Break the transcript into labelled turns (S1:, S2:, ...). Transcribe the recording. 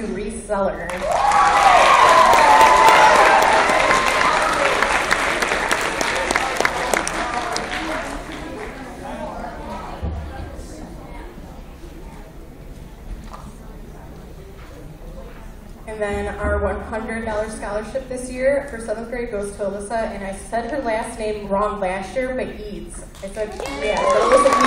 S1: to reseller. And then our $100 scholarship this year for seventh grade goes to Alyssa, and I said her last name wrong last year, but Eads. I said, yeah, so.